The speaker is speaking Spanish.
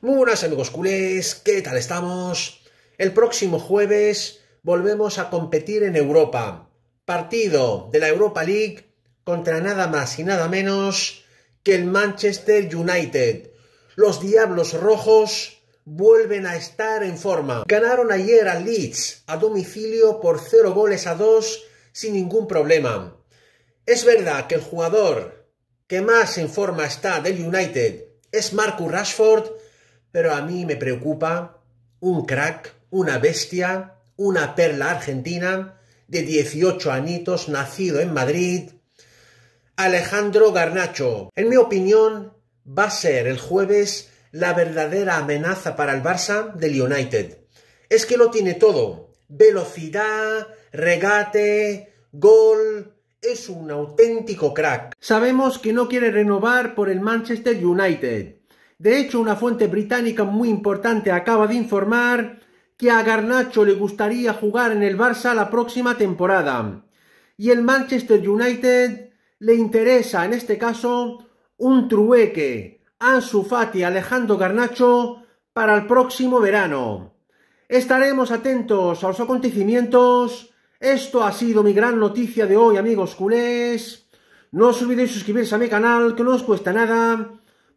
Muy buenas amigos culés, ¿qué tal estamos? El próximo jueves volvemos a competir en Europa. Partido de la Europa League contra nada más y nada menos que el Manchester United. Los Diablos Rojos vuelven a estar en forma. Ganaron ayer al Leeds a domicilio por 0 goles a 2 sin ningún problema. Es verdad que el jugador que más en forma está del United es Marcus Rashford, pero a mí me preocupa un crack, una bestia, una perla argentina de 18 añitos, nacido en Madrid, Alejandro Garnacho. En mi opinión, va a ser el jueves la verdadera amenaza para el Barça del United. Es que lo tiene todo. Velocidad, regate, gol. Es un auténtico crack. Sabemos que no quiere renovar por el Manchester United de hecho, una fuente británica muy importante acaba de informar que a Garnacho le gustaría jugar en el Barça la próxima temporada. Y el Manchester United le interesa, en este caso, un trueque, Ansu Fati Alejandro Garnacho para el próximo verano. Estaremos atentos a los acontecimientos. Esto ha sido mi gran noticia de hoy, amigos culés. No os olvidéis suscribirse a mi canal, que no os cuesta nada